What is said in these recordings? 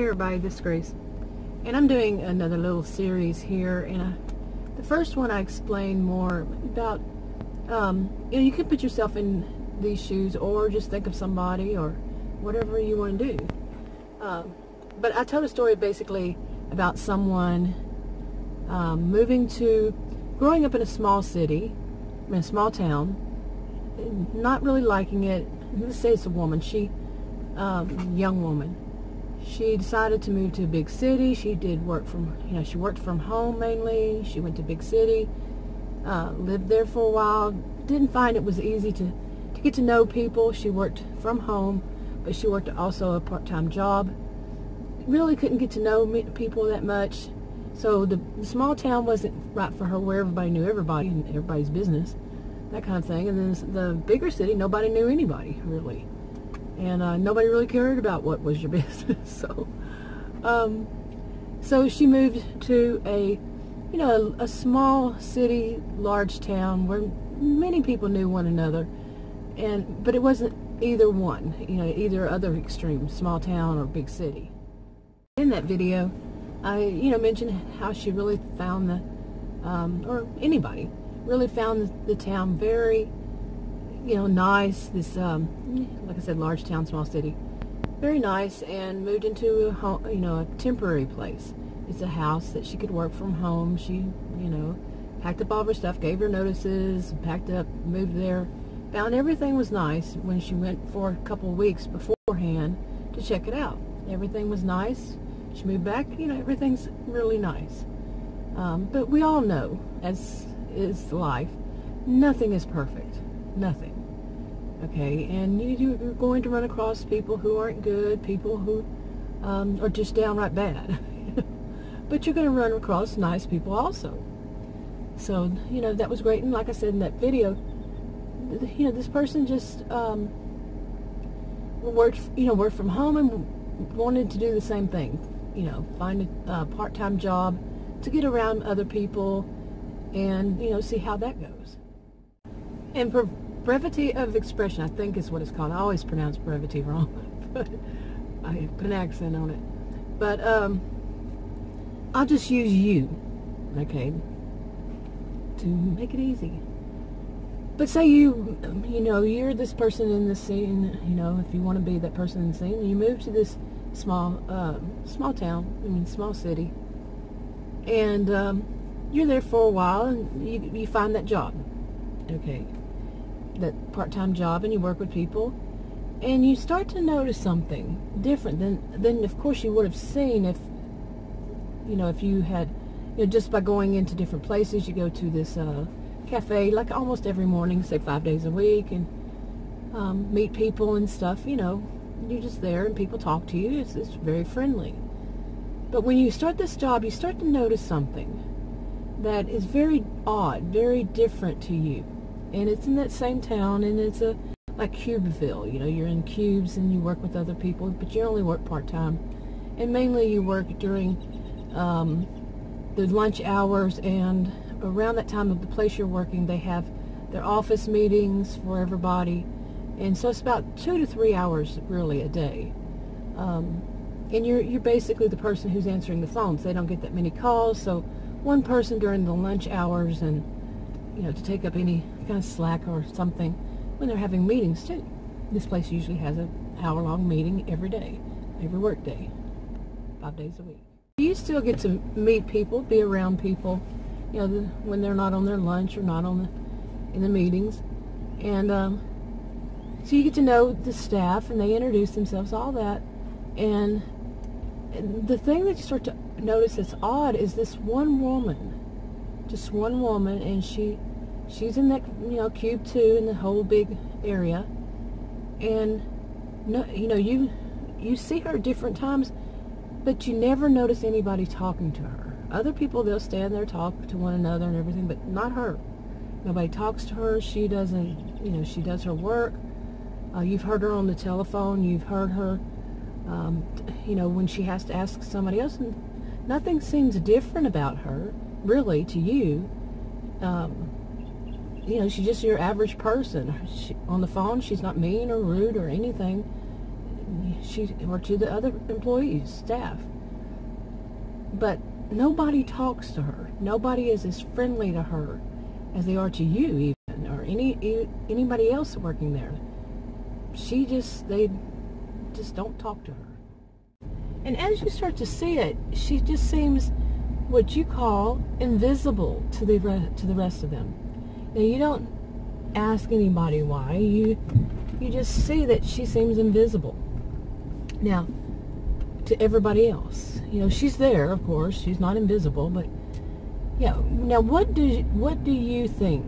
Everybody, this is Grace. And I'm doing another little series here. And I, the first one I explained more about, um, you know, you can put yourself in these shoes or just think of somebody or whatever you want to do. Um, but I told a story basically about someone um, moving to, growing up in a small city, in a small town, not really liking it. Let's say it's a woman. She, um, young woman she decided to move to a big city. She did work from, you know, she worked from home mainly. She went to big city, uh, lived there for a while. Didn't find it was easy to, to get to know people. She worked from home, but she worked also a part-time job. Really couldn't get to know people that much. So the, the small town wasn't right for her where everybody knew everybody and everybody's business, that kind of thing. And then the bigger city, nobody knew anybody, really and uh, nobody really cared about what was your business. so, um, so she moved to a, you know, a, a, small city, large town where many people knew one another, and but it wasn't either one, you know, either other extreme, small town or big city. In that video, I, you know, mentioned how she really found the, um, or anybody really found the, the town very you know, nice. This, um, like I said, large town, small city. Very nice, and moved into a home, you know, a temporary place. It's a house that she could work from home. She, you know, packed up all of her stuff, gave her notices, packed up, moved there. Found everything was nice when she went for a couple of weeks beforehand to check it out. Everything was nice. She moved back, you know, everything's really nice. Um, but we all know, as is life, nothing is perfect. Nothing okay and you, are going to run across people who aren't good people who um, are just downright bad. But you're going to run across nice people also. So you know that was great and like I said in that video you know this person just um, worked you know worked from home and wanted to do the same thing you know find a part-time job to get around other people and you know see how that goes. And brevity of expression, I think is what it's called. I always pronounce brevity wrong, but I put an accent on it. But um, I'll just use you, okay, to make it easy. But say you, you know, you're this person in the scene, you know, if you want to be that person in the scene, you move to this small, uh, small town, I mean, small city, and um, you're there for a while, and you, you find that job, okay that part-time job and you work with people and you start to notice something different than than of course you would have seen if you know if you had you know just by going into different places you go to this uh, cafe like almost every morning say five days a week and um, meet people and stuff you know you're just there and people talk to you it's, it's very friendly. But when you start this job you start to notice something that is very odd very different to you and it's in that same town and it's a like Cubeville you know you're in cubes and you work with other people but you only work part-time. And mainly you work during um, the lunch hours and around that time of the place you're working they have their office meetings for everybody. And so it's about two to three hours really a day. Um, and you're you're basically the person who's answering the phones. They don't get that many calls so one person during the lunch hours and you know to take up any kind of slack or something when they're having meetings too. This place usually has an hour-long meeting every day, every work day, five days a week. You still get to meet people, be around people, you know, the, when they're not on their lunch or not on the in the meetings, and um, so you get to know the staff and they introduce themselves, all that, and the thing that you start to notice that's odd is this one woman, just one woman, and she she's in that you know cube two in the whole big area. And no you know you you see her different times but you never notice anybody talking to her. Other people they'll stand there talk to one another and everything but not her. Nobody talks to her. She doesn't you know she does her work. Uh, you've heard her on the telephone. You've heard her um, you know when she has to ask somebody else and nothing seems different about her really to you um, you know, she's just your average person. She, on the phone, she's not mean or rude or anything. she or to the other employees, staff. But nobody talks to her. Nobody is as friendly to her as they are to you, even or any anybody else working there. She just they just don't talk to her. And as you start to see it, she just seems what you call invisible to the to the rest of them. Now you don't ask anybody why. You you just see that she seems invisible. Now, to everybody else, you know, she's there, of course. She's not invisible, but yeah. Now, what do you, what do you think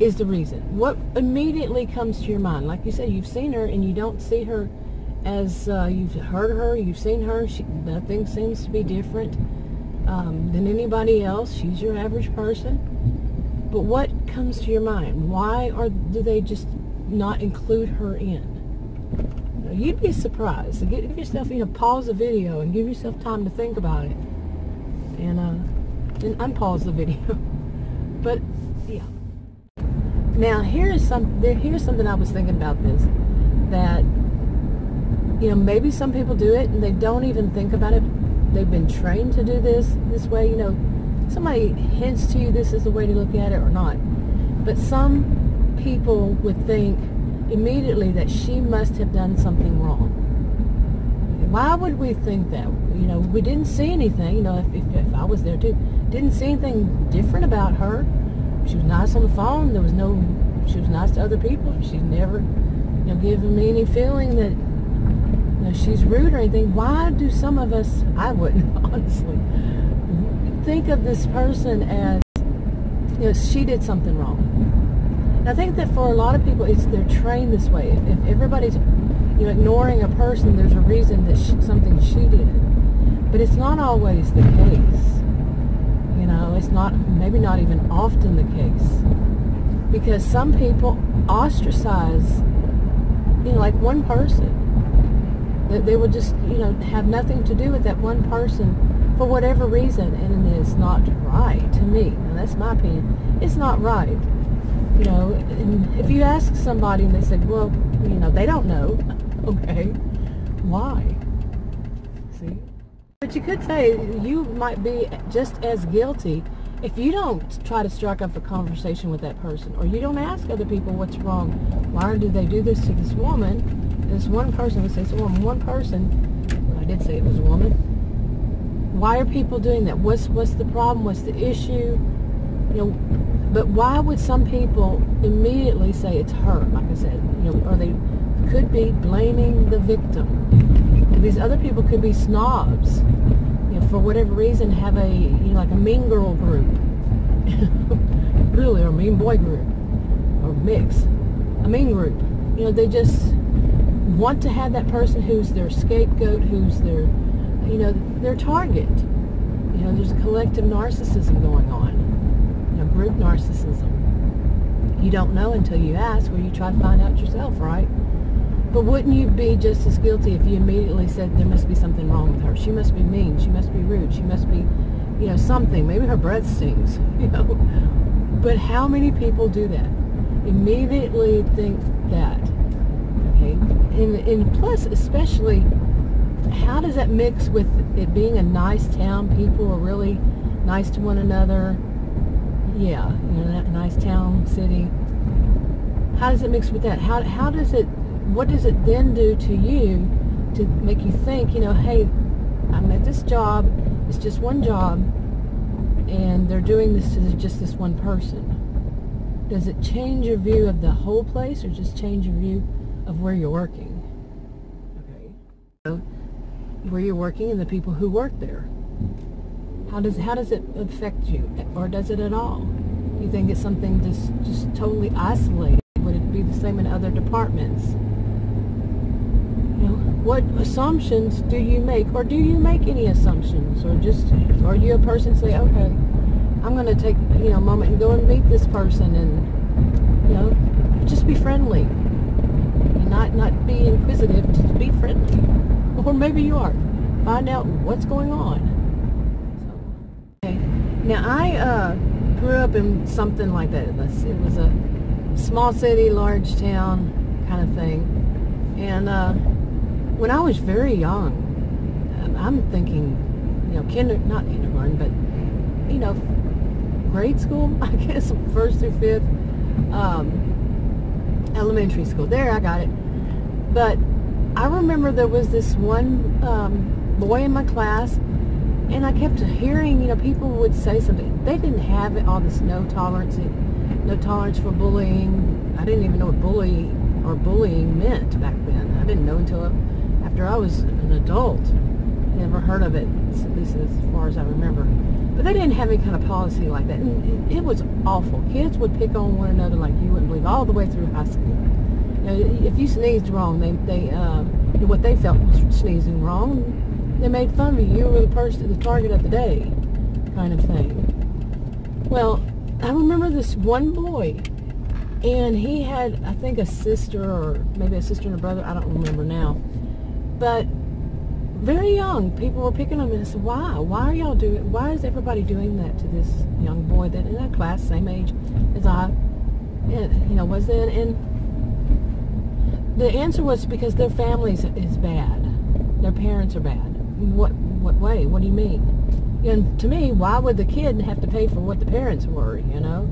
is the reason? What immediately comes to your mind? Like you said, you've seen her, and you don't see her as uh, you've heard her, you've seen her. She, nothing seems to be different um, than anybody else. She's your average person. But what comes to your mind? Why are do they just not include her in? You'd be surprised. Give yourself, you know, pause the video and give yourself time to think about it, and uh, then unpause the video. but yeah. Now here's some. Here's something I was thinking about this. That you know, maybe some people do it and they don't even think about it. They've been trained to do this this way. You know, somebody hints to you this is the way to look at it or not. But some people would think immediately that she must have done something wrong. Why would we think that? You know, we didn't see anything. You know, if, if, if I was there too, didn't see anything different about her. She was nice on the phone. There was no, she was nice to other people. She's never, you know, given me any feeling that know, she's rude or anything. Why do some of us, I wouldn't, honestly, think of this person as, you know, she did something wrong. And I think that for a lot of people, it's they're trained this way. If, if everybody's, you know, ignoring a person, there's a reason that she, something she did. But it's not always the case. You know, it's not, maybe not even often the case. Because some people ostracize, you know, like one person that they will just, you know, have nothing to do with that one person for whatever reason, and it's not right to me. Now, that's my opinion. It's not right. You know, and if you ask somebody and they say, well, you know, they don't know, okay, why? See? But you could say you might be just as guilty if you don't try to strike up a conversation with that person or you don't ask other people what's wrong. Why do they do this to this woman? This one person, let's say it's a woman, one person, I did say it was a woman, why are people doing that? What's, what's the problem? What's the issue? You know, but why would some people immediately say it's her, like I said, you know, or they could be blaming the victim. These other people could be snobs, you know, for whatever reason have a, you know, like a mean girl group, really, or a mean boy group, or mix, a mean group. You know, they just want to have that person who's their scapegoat, who's their, you know, their target. You know, there's a collective narcissism going on, you know, group narcissism. You don't know until you ask or you try to find out yourself, right? But wouldn't you be just as guilty if you immediately said there must be something wrong with her? She must be mean. She must be rude. She must be, you know, something. Maybe her breath stinks, you know. But how many people do that? Immediately think that? And, and plus, especially, how does that mix with it being a nice town? People are really nice to one another. Yeah, you know, that nice town, city. How does it mix with that? How, how does it, what does it then do to you to make you think, you know, hey, I'm at this job, it's just one job, and they're doing this to just this one person. Does it change your view of the whole place or just change your view of where you're working. Okay. So where you're working and the people who work there. How does how does it affect you, or does it at all? You think it's something just just totally isolated? Would it be the same in other departments? You know, what assumptions do you make, or do you make any assumptions, or just are you a person say, okay, I'm going to take you know a moment and go and meet this person and you know just be friendly not not be inquisitive, just be friendly. Or maybe you are. Find out what's going on. Okay. Now I uh, grew up in something like that. It was a small city, large town kind of thing, and uh, when I was very young, I'm thinking, you know, kinder, not kindergarten, but, you know, grade school, I guess, first through fifth, um, elementary school. There, I got it. But I remember there was this one um, boy in my class, and I kept hearing, you know, people would say something. They didn't have all this no tolerance, no tolerance for bullying. I didn't even know what bully or bullying meant back then. I didn't know until after I was an adult. Never heard of it, at least as far as I remember. But they didn't have any kind of policy like that. And it was awful. Kids would pick on one another like you wouldn't believe, all the way through high school. If you sneezed wrong, they, they uh, what they felt was sneezing wrong. They made fun of you. You were the person, the target of the day, kind of thing. Well, I remember this one boy, and he had, I think, a sister or maybe a sister and a brother. I don't remember now. But very young, people were picking on him and said, why? Why are y'all doing, why is everybody doing that to this young boy that in that class, same age as I, you know, was in, and the answer was because their family is bad. Their parents are bad. What, what way? What do you mean? And to me, why would the kid have to pay for what the parents were, you know?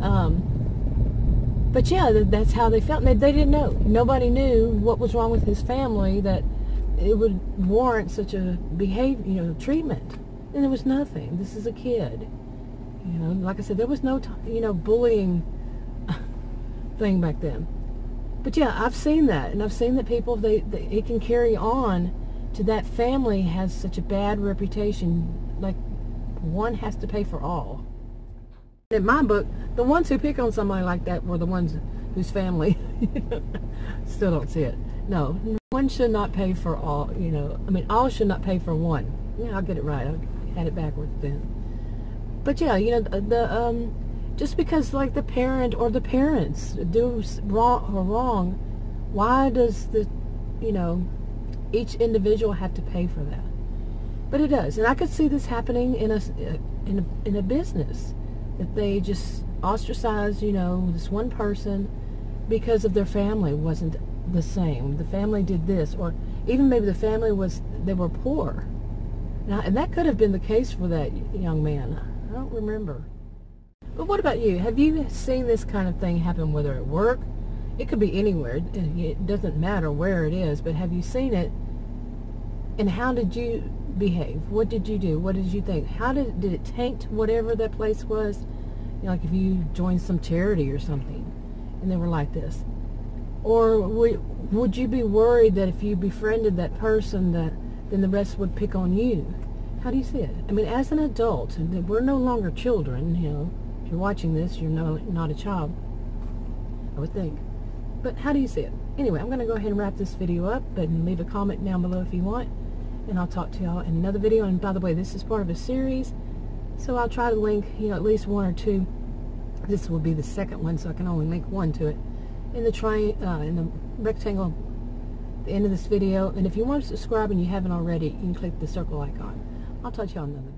Um, but yeah, that's how they felt. They, they didn't know. Nobody knew what was wrong with his family that it would warrant such a behavior, you know, treatment. And there was nothing. This is a kid. You know, like I said, there was no, you know, bullying thing back then. But yeah, I've seen that, and I've seen that people they, they it can carry on to that family has such a bad reputation. Like one has to pay for all. In my book, the ones who pick on somebody like that were the ones whose family still don't see it. No, one should not pay for all, you know, I mean, all should not pay for one. Yeah, I'll get it right. I had it backwards then. But yeah, you know, the, the um, just because like the parent or the parents do wrong or wrong, why does the, you know, each individual have to pay for that? But it does, and I could see this happening in a uh, in a, in a business that they just ostracize, you know, this one person because of their family wasn't the same. The family did this, or even maybe the family was, they were poor. Now, and that could have been the case for that young man. I don't remember. But what about you? Have you seen this kind of thing happen, whether at work? It could be anywhere. It doesn't matter where it is, but have you seen it? And how did you behave? What did you do? What did you think? How did, did it taint whatever that place was? You know, like if you joined some charity or something and they were like this. Or would, would you be worried that if you befriended that person that then the rest would pick on you? How do you see it? I mean, as an adult, we're no longer children, you know, if you're watching this, you're no, not a child, I would think. But how do you see it? Anyway, I'm going to go ahead and wrap this video up, but leave a comment down below if you want, and I'll talk to y'all in another video. And by the way, this is part of a series, so I'll try to link, you know, at least one or two. This will be the second one, so I can only link one to it in the tri uh, in the rectangle the end of this video. And if you want to subscribe and you haven't already, you can click the circle icon. I'll touch you on another.